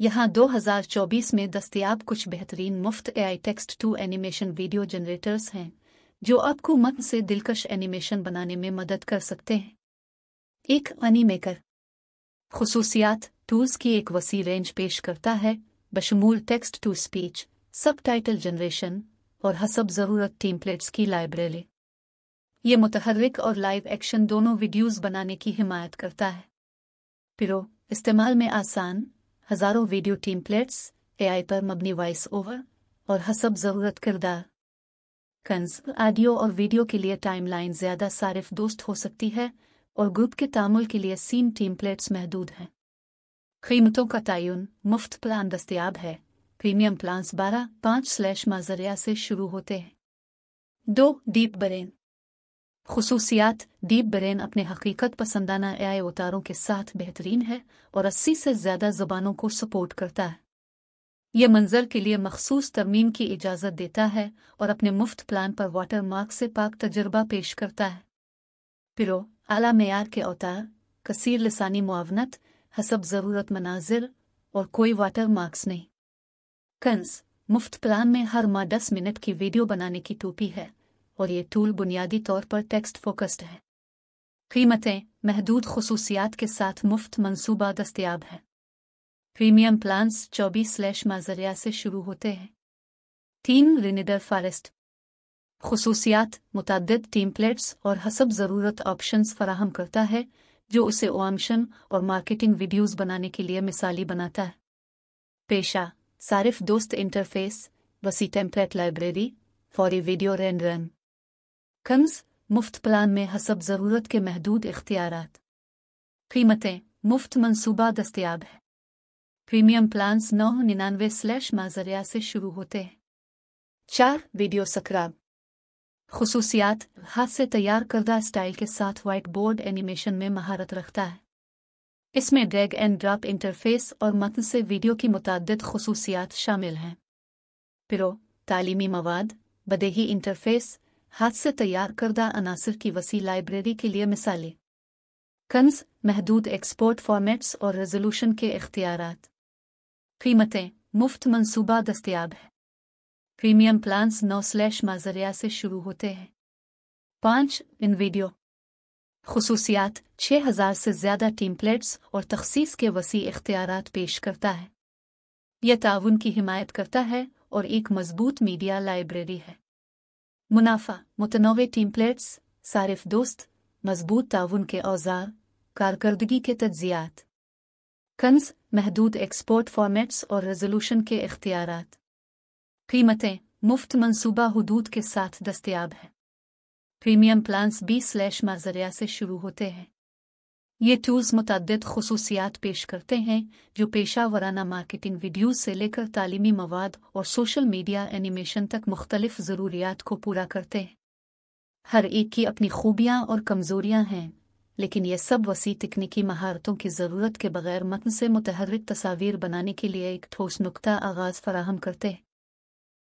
यहाँ 2024 में दस्तियाब कुछ बेहतरीन मुफ़्त AI text to animation video generators हैं, जो आपको मन से दिलकश एनिमेशन बनाने में मदद कर सकते हैं। एक एनीमेकर खसूसियात टूल्स की एक वसी रेंज पेश करता है, बशमूल text to speech subtitle generation और हसब ज़रूरत टीम्पलेट्स की लाइब्रेरी ये मुतहरक और लाइव एक्शन दोनों वीडियोस बनाने की हिमायत करता है। पिरो इस्तेमाल में आसान हज़ारों वीडियो टीमप्लेट्स एआई पर मबनी वॉइस ओवर और हसब ज़रूरत किरदार। कंस ऑडियो और वीडियो के लिए टाइमलाइन ज़्यादा सारिफ दोस्त हो सकती है और ग्रुप के तामुल के लिए सीन टीमप्लेट्स महदूद हैं। कीमतों का तयन मुफ़्त प्लान दस्तियाब है। प्रीमियम प्लान्स बारह, पाँच स्लैश माजरिया से शुरू होते हैं। दो डीप ब्रेन खसूसियात डीप ब्रेन अपने हकीकत पसंदाना ए उतारों के साथ बेहतरीन है और अस्सी से ज़्यादा ज़बानों को सपोर्ट करता है। यह मंजर के लिए मखसूस तरमीम की इजाज़त देता है और अपने मुफ़्त प्लान पर वाटर मार्क से पाक तजर्बा पेश करता है। पिरो, आला मैार के अवतार, कसीर लसानी मुआवनत, हसब ज़रूरत मनाजिर और कोई वाटर मार्क्स नहीं। कंस, मुफ़्त प्लान में हर माह दस मिनट की वीडियो बनाने की टोपी है। और ये टूल बुनियादी तौर पर टेक्स्ट फोकस्ड है। कीमतें, महदूद खसूसियात के साथ मुफ़्त मंसूबा दस्तियाब है। प्रीमियम प्लान्स चौबीस स्लैश माजरिया से शुरू होते हैं। तीन रिनिडर फॉरेस्ट खसूसियात मुतद टीमप्लेट्स और हसब ज़रूरत ऑप्शंस फराहम करता है, जो उसे ओमशन और मार्केटिंग वीडियोस बनाने के लिए मिसाली बनाता है। पेशा, सारिफ दोस्त इंटरफेस वसी टेम्पलेट लाइब्रेरी फौरी वीडियो रेंडरन कम्स मुफ़्त प्लान में हसब ज़रूरत के महदूद इख्तियार कीमतें मुफ़्त मंसूबा दस्तियाब है। प्रीमियम प्लान्स नौ निन्यानवे स्लैश माजरिया से शुरू होते हैं। चार वीडियो सक्राब खसूसियात हाथ से तैयार करदा स्टाइल के साथ वाइट बोर्ड एनिमेशन में महारत रखता है। इसमें ड्रैग एंड ड्रॉप इंटरफेस और मतन से वीडियो की मुतद खसूसियात शामिल हैं। पिरो तालीमी मवाद, बदेही इंटरफेस हाथ से तैयार करदा अनासर की वसी लाइब्रेरी के लिए मिसालें। कंस, महदूद एक्सपोर्ट फॉर्मेट्स और रेजोल्यूशन के इख्तियार कीमतें, मुफ़्त मंसूबा दस्तियाब है। प्रीमियम प्लान्स नौ स्लैश माजरिया से शुरू होते हैं। पाँच, इन वीडियो। खसूसियात छः हज़ार से ज़्यादा टीम्पलेट्स और तखसीस के वसी इख्तियार पेश करता है। यह ताउन की हिमायत करता है और एक मज़बूत मीडिया लाइब्रेरी है। मुनाफा मुतनवे टीमप्लेट्स सारिफ दोस्त मज़बूत ताउन के औज़ार कारकर्दगी के तजियात कंस महदूद एक्सपोर्ट फॉर्मेट्स और रेजोल्यूशन के इख्तियारत कीमतें मुफ़्त मनसूबा हदूद के साथ दस्तियाब हैं प्रीमियम प्लान्स बीस स्लैश माजरिया से शुरू होते हैं ये टूल्स मुतद खसूसियात पेश करते हैं, जो पेशा वराना मार्केटिंग वीडियोज़ से लेकर तालीमी मवाद और सोशल मीडिया एनिमेशन तक मुख्तलिफ़ ज़रूरियात को पूरा करते हैं। हर एक की अपनी खूबियाँ और कमज़ोरियाँ हैं, लेकिन ये सब वसी तकनीकी महारतों की ज़रूरत के बगैर मतन से मुतहरक तस्वीर बनाने के लिए एक ठोस नुकता आगाज़ फराहम करते हैं।